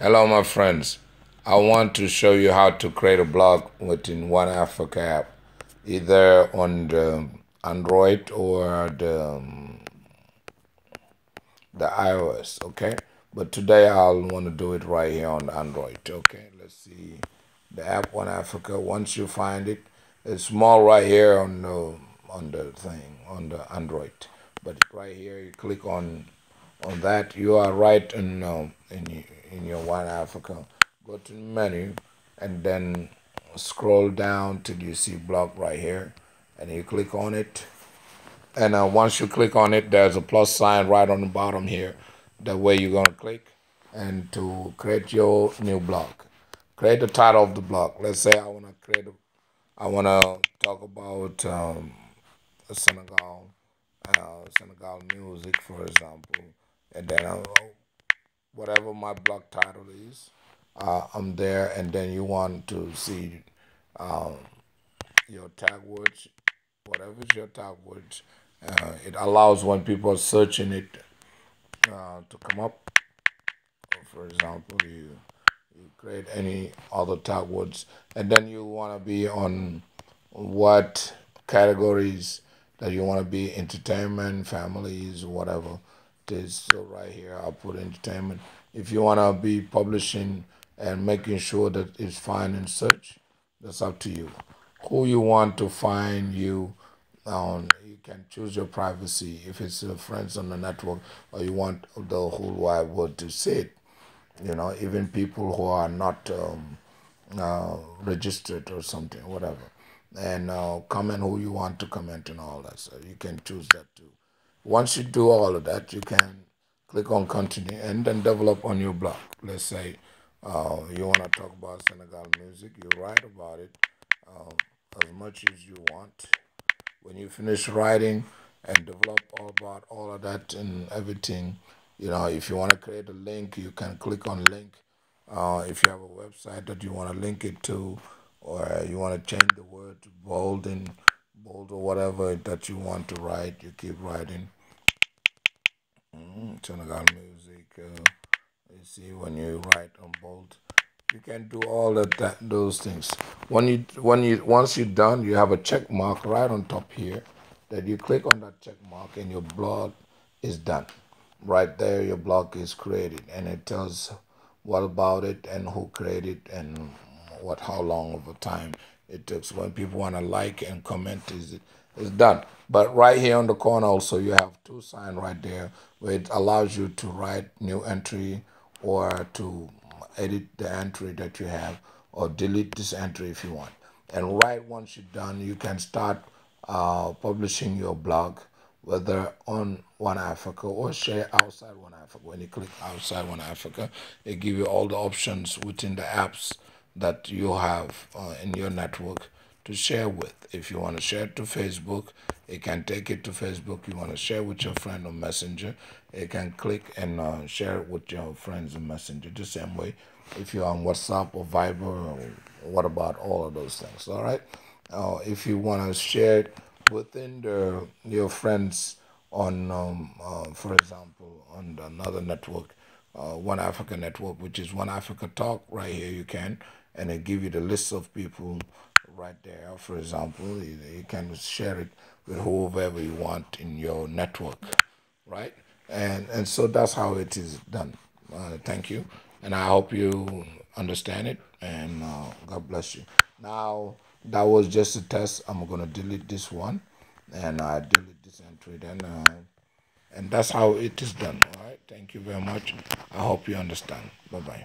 Hello, my friends. I want to show you how to create a blog within One Africa app, either on the Android or the um, the iOS. Okay, but today I'll want to do it right here on Android. Okay, let's see the app One Africa. Once you find it, it's small right here on the on the thing on the Android, but right here you click on on that. You are right in uh, in in your One Africa. Go to menu and then scroll down till you see block right here and you click on it. And uh, once you click on it, there's a plus sign right on the bottom here. That way you're going to click and to create your new block. Create the title of the block. Let's say I want to create a, I want to talk about um, Senegal, uh, Senegal music, for example. And then I'll, whatever my blog title is. Uh, I'm there, and then you want to see um, your tag words, whatever is your tag words. Uh, it allows when people are searching it uh, to come up. For example, you you create any other tag words, and then you want to be on what categories that you want to be entertainment, families, whatever this so right here I'll put entertainment. If you want to be publishing and making sure that it's fine in search that's up to you. Who you want to find you um, you can choose your privacy. If it's your friends on the network or you want the whole wide world to see it you know even people who are not um, uh, registered or something whatever and uh, comment who you want to comment and all that so you can choose that too once you do all of that, you can click on continue and then develop on your blog. Let's say uh, you want to talk about Senegal music, you write about it uh, as much as you want. When you finish writing and develop all about all of that and everything, you know, if you want to create a link, you can click on link. Uh, if you have a website that you want to link it to, or you want to change the bold and bold or whatever that you want to write, you keep writing. Mm, Senegal music. Uh, you see when you write on bold, you can do all of that those things. When you when you once you're done, you have a check mark right on top here. That you click on that check mark and your blog is done. Right there, your blog is created, and it tells what about it and who created and what how long of a time it takes. When people want to like and comment, is it is done. But right here on the corner also you have two sign right there where it allows you to write new entry or to edit the entry that you have or delete this entry if you want. And right once you're done, you can start uh, publishing your blog, whether on One Africa or share outside One Africa. When you click outside One Africa, it give you all the options within the apps that you have uh, in your network to share with. If you want to share it to Facebook, you can take it to Facebook. You want to share with your friend on Messenger, you can click and uh, share it with your friends on Messenger the same way. If you're on WhatsApp or Viber, or what about all of those things? All right. Uh, if you want to share it within the, your friends on, um, uh, for example, on another network, uh, One Africa Network, which is One Africa Talk, right here you can, and they give you the list of people right there. For example, you, you can share it with whoever you want in your network, right? And and so that's how it is done. Uh, thank you, and I hope you understand it. And uh, God bless you. Now that was just a test. I'm gonna delete this one, and I delete this entry. Then, uh, and that's how it is done. All right. Thank you very much. I hope you understand. Bye bye.